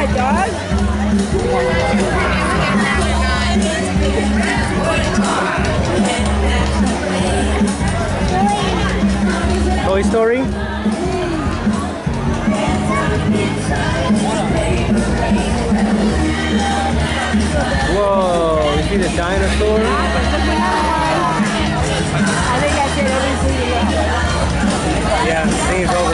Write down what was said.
Hi, dog. Toy Story? Whoa, you see the dinosaur? I think Yeah, over.